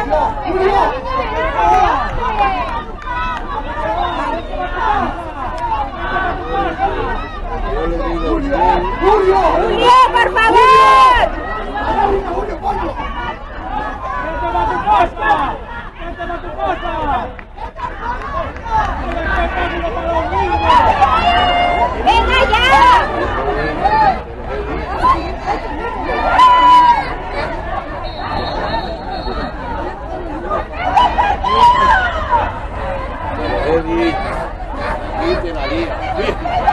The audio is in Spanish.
¡Gente va a tu costa! Líder. Líder ali.